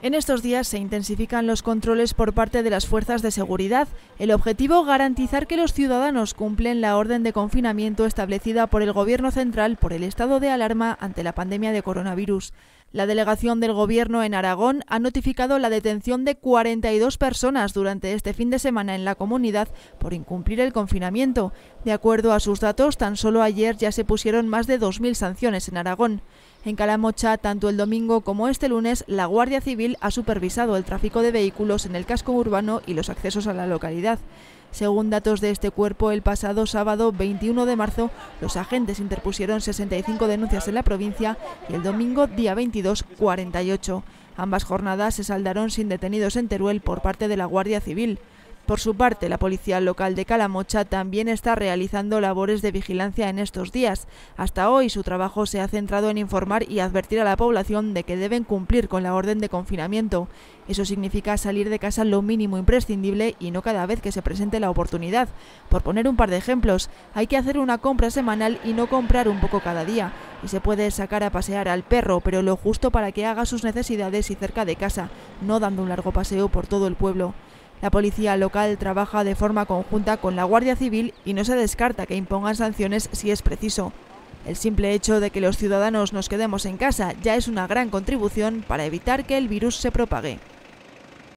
En estos días se intensifican los controles por parte de las fuerzas de seguridad. El objetivo, garantizar que los ciudadanos cumplen la orden de confinamiento establecida por el Gobierno central por el estado de alarma ante la pandemia de coronavirus. La delegación del Gobierno en Aragón ha notificado la detención de 42 personas durante este fin de semana en la comunidad por incumplir el confinamiento. De acuerdo a sus datos, tan solo ayer ya se pusieron más de 2.000 sanciones en Aragón. En Calamocha, tanto el domingo como este lunes, la Guardia Civil ha supervisado el tráfico de vehículos en el casco urbano y los accesos a la localidad. Según datos de este cuerpo, el pasado sábado 21 de marzo los agentes interpusieron 65 denuncias en la provincia y el domingo día 22 48. Ambas jornadas se saldaron sin detenidos en Teruel por parte de la Guardia Civil. Por su parte, la policía local de Calamocha también está realizando labores de vigilancia en estos días. Hasta hoy su trabajo se ha centrado en informar y advertir a la población de que deben cumplir con la orden de confinamiento. Eso significa salir de casa lo mínimo imprescindible y no cada vez que se presente la oportunidad. Por poner un par de ejemplos, hay que hacer una compra semanal y no comprar un poco cada día. Y se puede sacar a pasear al perro, pero lo justo para que haga sus necesidades y cerca de casa, no dando un largo paseo por todo el pueblo. La policía local trabaja de forma conjunta con la Guardia Civil y no se descarta que impongan sanciones si es preciso. El simple hecho de que los ciudadanos nos quedemos en casa ya es una gran contribución para evitar que el virus se propague.